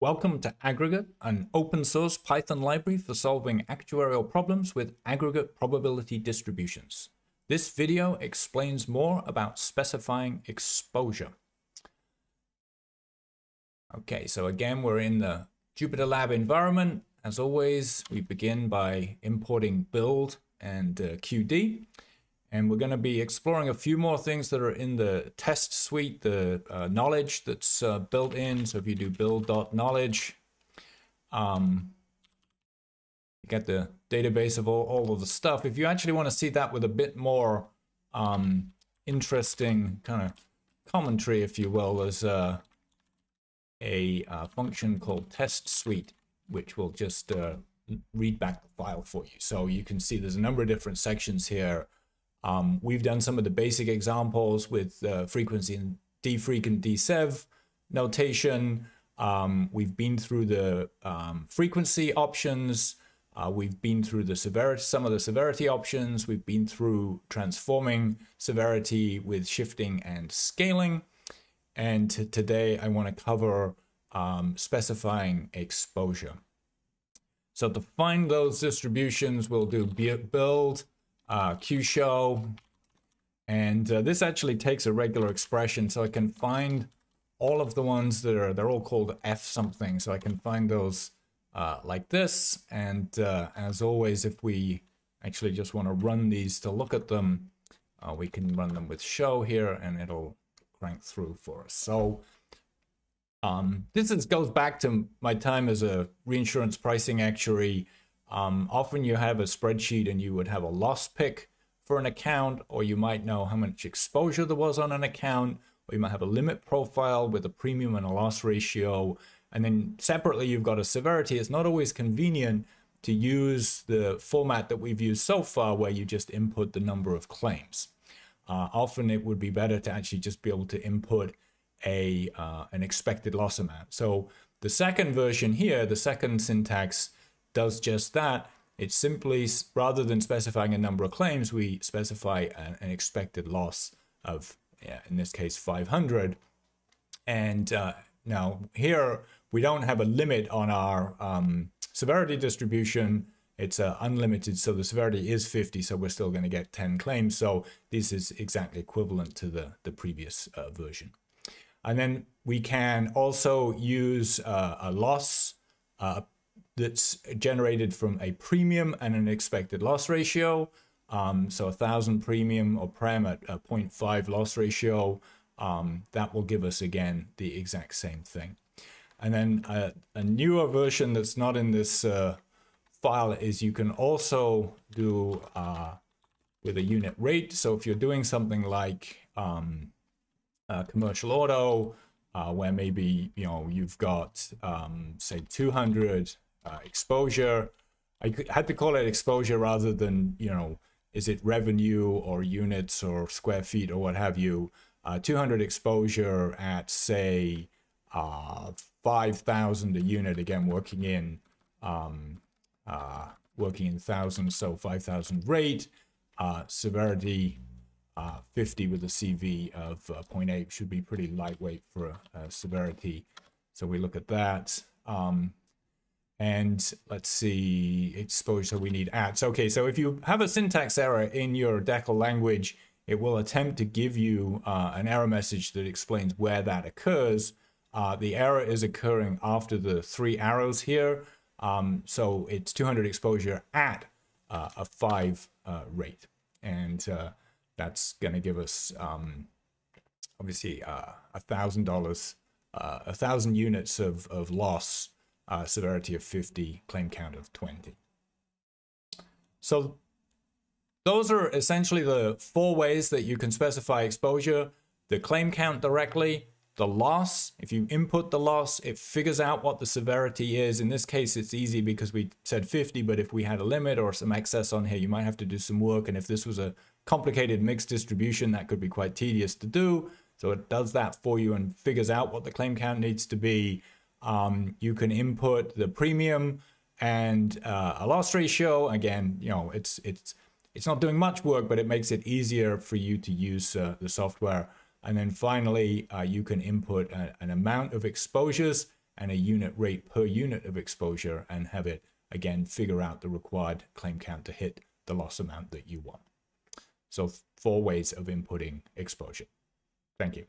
Welcome to Aggregate, an open source Python library for solving actuarial problems with aggregate probability distributions. This video explains more about specifying exposure. Okay, so again, we're in the JupyterLab environment. As always, we begin by importing build and uh, QD. And we're going to be exploring a few more things that are in the test suite, the uh, knowledge that's uh, built in. So if you do build.knowledge, um, you get the database of all, all of the stuff. If you actually want to see that with a bit more um, interesting kind of commentary, if you will, there's uh, a uh, function called test suite, which will just uh, read back the file for you. So you can see there's a number of different sections here um, we've done some of the basic examples with uh, frequency and dfreq and dsev notation. Um, we've been through the um, frequency options. Uh, we've been through the severity, some of the severity options. We've been through transforming severity with shifting and scaling. And today I want to cover um, specifying exposure. So to find those distributions, we'll do build uh, show, And uh, this actually takes a regular expression, so I can find all of the ones that are, they're all called F something, so I can find those uh, like this. And uh, as always, if we actually just want to run these to look at them, uh, we can run them with show here, and it'll crank through for us. So um, this is, goes back to my time as a reinsurance pricing actuary. Um, often you have a spreadsheet and you would have a loss pick for an account, or you might know how much exposure there was on an account, or you might have a limit profile with a premium and a loss ratio. And then separately, you've got a severity. It's not always convenient to use the format that we've used so far, where you just input the number of claims. Uh, often it would be better to actually just be able to input a uh, an expected loss amount. So the second version here, the second syntax, does just that. It simply, rather than specifying a number of claims, we specify an, an expected loss of, yeah, in this case, 500. And uh, now here, we don't have a limit on our um, severity distribution. It's uh, unlimited, so the severity is 50, so we're still going to get 10 claims. So this is exactly equivalent to the, the previous uh, version. And then we can also use uh, a loss, uh, that's generated from a premium and an expected loss ratio. Um, so a thousand premium or prem at a 0.5 loss ratio, um, that will give us again the exact same thing. And then a, a newer version that's not in this uh, file is you can also do uh, with a unit rate. So if you're doing something like um, commercial auto, uh, where maybe you know you've got um, say 200 uh, exposure. I had to call it exposure rather than, you know, is it revenue or units or square feet or what have you. Uh, 200 exposure at, say, uh, 5,000 a unit, again, working in um, uh, working in thousands, so 5,000 rate, uh, severity uh, 50 with a CV of uh, 0.8 should be pretty lightweight for a, severity. So we look at that. Um, and let's see, exposure, we need at. Okay, so if you have a syntax error in your Decl language, it will attempt to give you uh, an error message that explains where that occurs. Uh, the error is occurring after the three arrows here. Um, so it's 200 exposure at uh, a 5 uh, rate. And uh, that's going to give us, um, obviously, uh, a $1,000, a 1,000 units of, of loss uh, severity of 50, claim count of 20. So those are essentially the four ways that you can specify exposure. The claim count directly, the loss, if you input the loss, it figures out what the severity is. In this case, it's easy because we said 50, but if we had a limit or some excess on here, you might have to do some work. And if this was a complicated mixed distribution, that could be quite tedious to do. So it does that for you and figures out what the claim count needs to be. Um, you can input the premium and uh, a loss ratio. Again, you know, it's it's it's not doing much work, but it makes it easier for you to use uh, the software. And then finally, uh, you can input a, an amount of exposures and a unit rate per unit of exposure and have it again figure out the required claim count to hit the loss amount that you want. So four ways of inputting exposure. Thank you.